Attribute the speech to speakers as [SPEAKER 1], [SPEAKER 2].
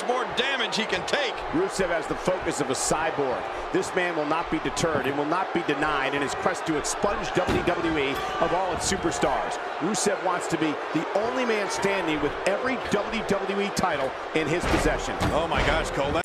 [SPEAKER 1] much more damage he can take.
[SPEAKER 2] Rusev has the focus of a cyborg. This man will not be deterred and will not be denied in his quest to expunge WWE of all its superstars. Rusev wants to be the only man standing with every WWE title in his possession.
[SPEAKER 1] Oh my gosh, Cole.